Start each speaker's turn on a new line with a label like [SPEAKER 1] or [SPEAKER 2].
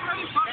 [SPEAKER 1] Everybody